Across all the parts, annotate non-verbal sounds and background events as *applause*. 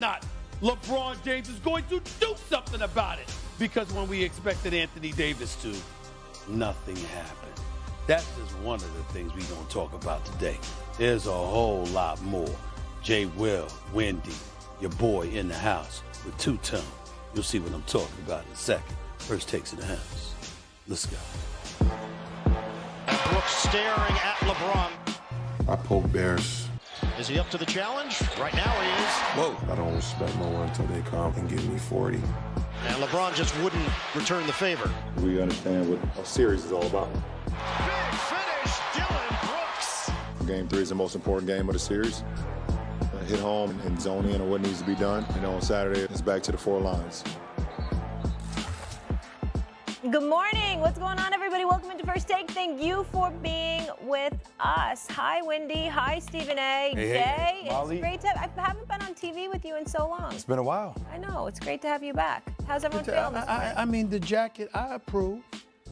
not, LeBron James is going to do something about it. Because when we expected Anthony Davis to, nothing happened. That's just one of the things we're going to talk about today. There's a whole lot more. Jay Will, Wendy, your boy in the house with two tone. You'll see what I'm talking about in a second. First takes in the house. Let's go. Brooks staring at LeBron. I poke bears. Is he up to the challenge? Right now he is. Whoa. I don't respect no one until they come and give me 40. And LeBron just wouldn't return the favor. We understand what a series is all about. Big finish, Dillon Brooks. Game three is the most important game of the series. Uh, hit home and zone in on what needs to be done. You know, on Saturday, it's back to the four lines. Good morning. What's going on, everybody? Welcome into First Take. Thank you for being with us. Hi, Wendy. Hi, Stephen A. Hey, Jay. hey, Molly. It's great to. have, I haven't been on TV with you in so long. It's been a while. I know. It's great to have you back. How's everyone uh, feeling I? I, I mean, the jacket, I approve.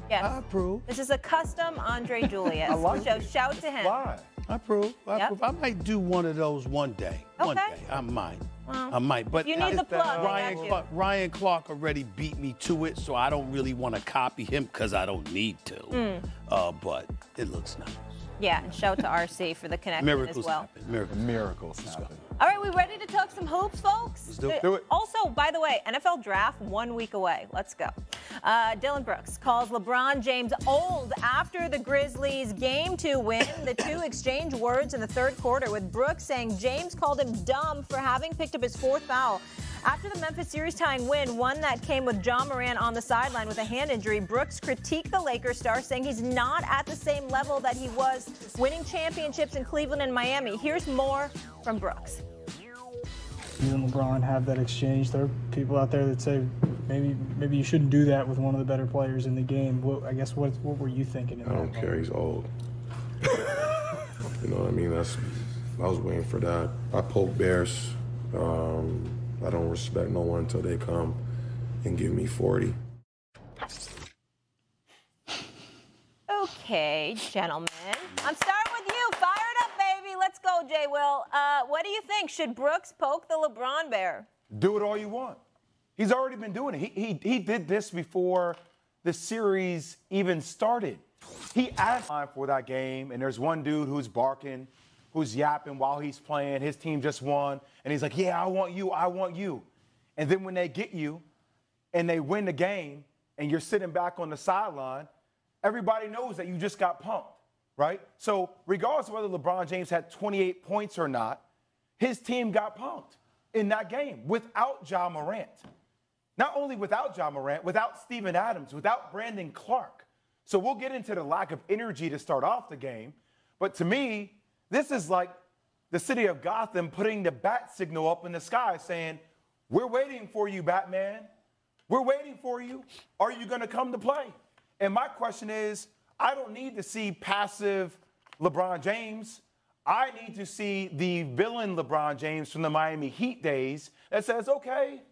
yes. I approve. This is a custom Andre *laughs* Julius. I like so it. shout to him. Why? I approve. I, Yep. approve. I might do one of those one day. One Okay. day. I might. Well, I might. But you need I- the plug. Ryan, you. Clark, Ryan Clark already beat me to it, so I don't really want to copy him because I don't need to. Hmm. Uh, but it looks nice. Yeah, and shout to RC for the connection Miracles as well. happen. Miracles. Miracles happen. All right, we ready to talk some hoops, folks? Let's do it. Do it. Also, by the way, NFL draft one week away. Let's go. Uh, Dillon Brooks calls LeBron James old after the Grizzlies' game to win. The two exchange words in the third quarter, with Brooks saying James called him dumb for having picked up his fourth foul. After the Memphis series tying win, one that came with Ja Morant on the sideline with a hand injury, Brooks critiqued the Lakers star, saying he's not at the same level that he was winning championships in Cleveland and Miami. Here's more from Brooks. you and LeBron have that exchange. There are people out there that say maybe maybe you shouldn't do that with one of the better players in the game. What, I guess what what were you thinking? In I don't care. He's old. *laughs* you know what I mean? That's. I was waiting for that. I poke bears. Um, I don't respect no one until they come and give me 40. Okay, gentlemen. I'm starting with you. Fire it up, baby. Let's go, Jay Will. Uh, what do you think? Should Brooks poke the LeBron bear? Do it all you want. He's already been doing it. He, he, he did this before the series even started. He asked time for that game, and there's one dude who's barking, who's yapping while he's playing. His team just won, and he's like, Yeah, I want you, I want you. And then when they get you and they win the game, and you're sitting back on the sideline, everybody knows that you just got pumped, right? So, regardless of whether LeBron James had 28 points or not, his team got pumped in that game without Ja Morant. Not only without Ja Morant, without Steven Adams, without Brandon Clarke. So we'll get into the lack of energy to start off the game. But to me, this is like the city of Gotham putting the bat signal up in the sky saying, We're waiting for you, Batman. We're waiting for you. Are you going to come to play? And my question is I don't need to see passive LeBron James. I need to see the villain LeBron James from the Miami Heat days that says, okay,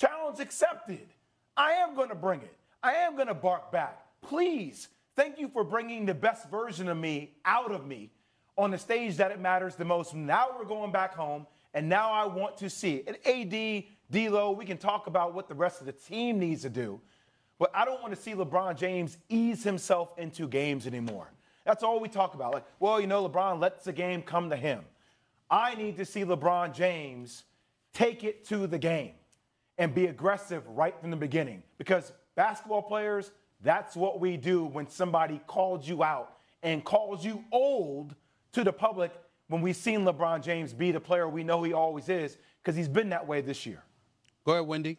challenge accepted. I am going to bring it. I am going to bark back. Please, thank you for bringing the best version of me out of me on the stage that it matters the most. Now we're going back home, and now I want to see it. AD, D'Lo, we can talk about what the rest of the team needs to do, but I don't want to see LeBron James ease himself into games anymore. That's all we talk about. Like, well, you know, LeBron lets the game come to him. I need to see LeBron James take it to the game and be aggressive right from the beginning because basketball players, that's what we do when somebody calls you out and calls you old to the public when we've seen LeBron James be the player we know he always is because he's been that way this year. Go ahead, Wendy.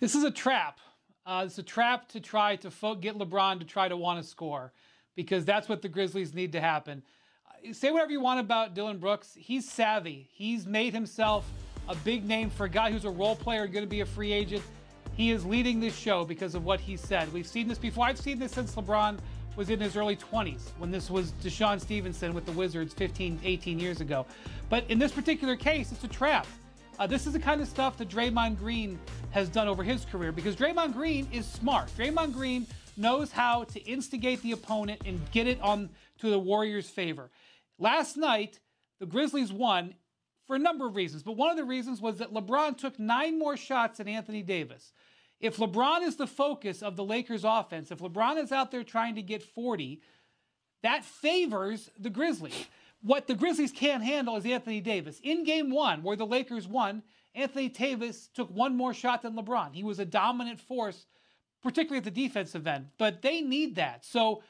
This is a trap. Uh, it's a trap to try to fo- get LeBron to try to want to score because that's what the Grizzlies need to happen. Uh, Say whatever you want about Dillon Brooks. He's savvy. He's made himself a big name for a guy who's a role player, going to be a free agent. He is leading this show because of what he said. We've seen this before. I've seen this since LeBron was in his early 20s when this was DeShawn Stevenson with the Wizards 15, 18 years ago. But in this particular case, it's a trap. Uh, this is the kind of stuff that Draymond Green has done over his career because Draymond Green is smart. Draymond Green knows how to instigate the opponent and get it on to the Warriors' favor. Last night, the Grizzlies won for a number of reasons. But one of the reasons was that LeBron took nine more shots than Anthony Davis. If LeBron is the focus of the Lakers offense, if LeBron is out there trying to get 40, that favors the Grizzlies. What the Grizzlies can't handle is Anthony Davis. In game one, where the Lakers won, Anthony Davis took one more shot than LeBron. He was a dominant force, particularly at the defensive end. But they need that. So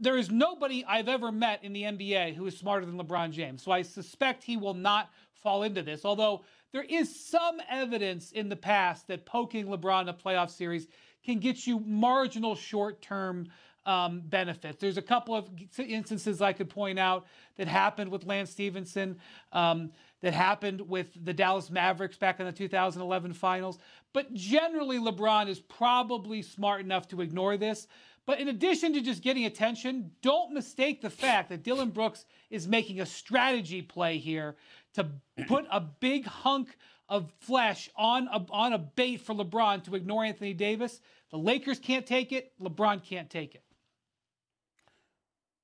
there is nobody I've ever met in the NBA who is smarter than LeBron James. So I suspect he will not fall into this. Although there is some evidence in the past that poking LeBron in a playoff series can get you marginal short term um, benefits. There's a couple of instances I could point out that happened with Lance Stephenson, um, that happened with the Dallas Mavericks back in the 2011 finals. But generally, LeBron is probably smart enough to ignore this. But in addition to just getting attention, don't mistake the fact that Dillon Brooks is making a strategy play here to put a big hunk of flesh on a, on a bait for LeBron to ignore Anthony Davis. The Lakers can't take it. LeBron can't take it.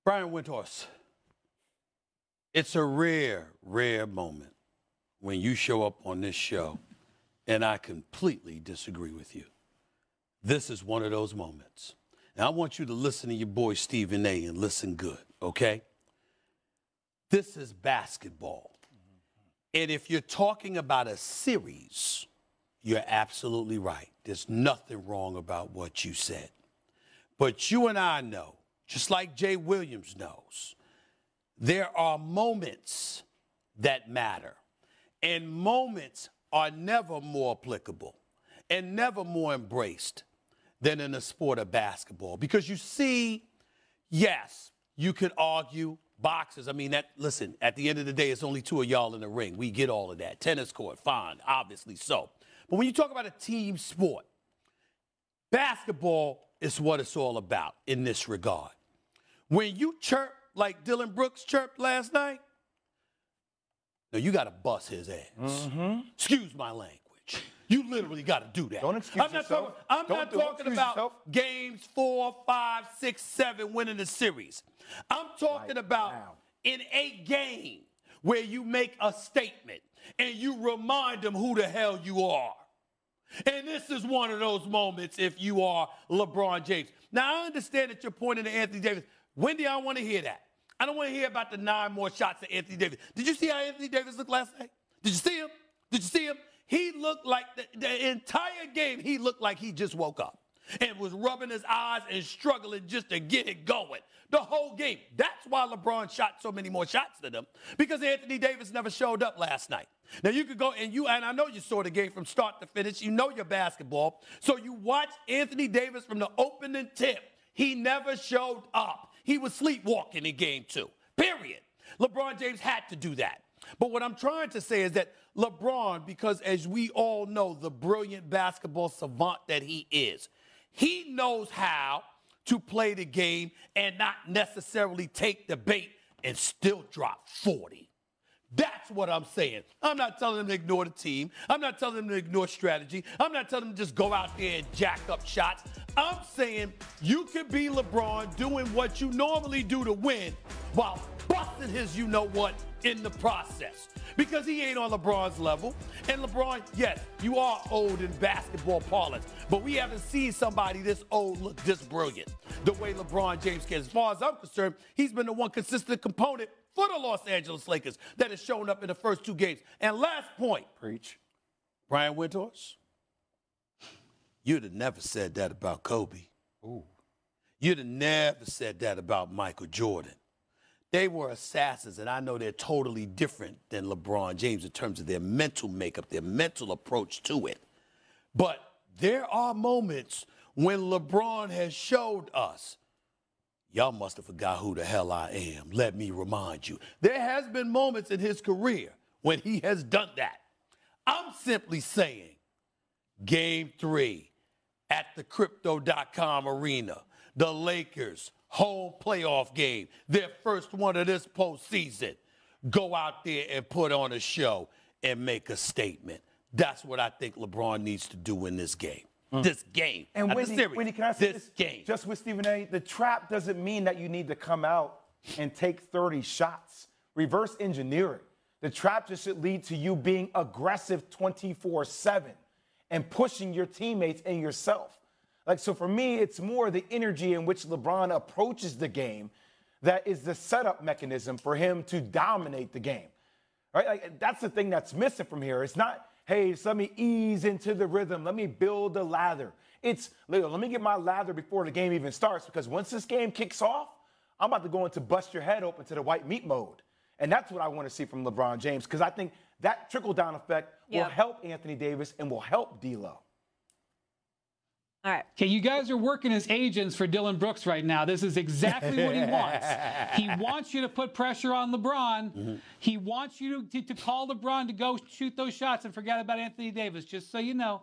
Brian Windhorst, it's a rare, rare moment when you show up on this show and I completely disagree with you. This is one of those moments. Now, I want you to listen to your boy Stephen A and listen good, okay? This is basketball. And if you're talking about a series, you're absolutely right. There's nothing wrong about what you said. But you and I know just like Jay Williams knows, there are moments that matter. And moments are never more applicable and never more embraced than in the sport of basketball. Because you see, yes, you could argue boxers. I mean, that listen, at the end of the day, it's only two of y'all in the ring. We get all of that. Tennis court, fine, obviously so. But when you talk about a team sport, basketball is what it's all about in this regard. When you chirp like Dillon Brooks chirped last night, no, you got to bust his ass. Mm-hmm. Excuse my language. You literally got to do that. Don't excuse I'm not yourself. Talking, I'm Don't- not talking about yourself. games four, five, six, seven, winning the series. I'm talking Right about now. in a game where you make a statement and you remind them who the hell you are. And this is one of those moments if you are LeBron James. Now, I understand that you're pointing to Anthony Davis. Wendy, I want to hear that. I don't want to hear about the nine more shots of Anthony Davis. Did you see how Anthony Davis looked last night? Did you see him? Did you see him? He looked like the, the entire game, he looked like he just woke up and was rubbing his eyes and struggling just to get it going. The whole game. That's why LeBron shot so many more shots than him because Anthony Davis never showed up last night. Now you could go and you and I know you saw the game from start to finish. You know your basketball. So you watch Anthony Davis from the opening tip. He never showed up. He was sleepwalking in game 2. Period. LeBron James had to do that. But what I'm trying to say is that LeBron, because as we all know, the brilliant basketball savant that he is, he knows how to play the game and not necessarily take the bait and still drop 40. That's what I'm saying. I'm not telling them to ignore the team. I'm not telling them to ignore strategy. I'm not telling them to just go out there and jack up shots. I'm saying you could be LeBron doing what you normally do to win while busting his you know what in the process. Because he ain't on LeBron's level. And LeBron, yes, you are old in basketball parlance, but we haven't seen somebody this old look this brilliant the way LeBron James can. As far as I'm concerned, he's been the one consistent component for the Los Angeles Lakers that has shown up in the first two games. And last point, Preach. Brian Winters, you'd have never said that about Kobe. Ooh. You'd have never said that about Michael Jordan. They were assassins, and I know they're totally different than LeBron James in terms of their mental makeup, their mental approach to it. But there are moments when LeBron has showed us, y'all must have forgot who the hell I am. Let me remind you. There has been moments in his career when he has done that. I'm simply saying, game three at the crypto.com arena, the Lakers home playoff game, their first one of this postseason. Go out there and put on a show and make a statement. That's what I think LeBron needs to do in this game. Mm. This game. And Not the Wendy, series. Can I say this this? game. Just with Stephen A. The trap doesn't mean that you need to come out and take 30 shots. Reverse engineer it. The trap just should lead to you being aggressive 24 7 and pushing your teammates and yourself. Like, so for me, it's more the energy in which LeBron approaches the game that is the setup mechanism for him to dominate the game. Right? Like, that's the thing that's missing from here. It's not, hey, so let me ease into the rhythm, let me build the lather. It's, let me get my lather before the game even starts because once this game kicks off, I'm about to go into bust your head open to the white meat mode. And that's what I want to see from LeBron James because I think that trickle down effect will help Anthony Davis and will help D'Lo. All right. Okay, you guys are working as agents for Dillon Brooks right now. This is exactly what he wants. He *laughs* wants you to put pressure on LeBron. Mm-hmm. He wants you to, to, to call LeBron to go shoot those shots and forget about Anthony Davis, just so you know.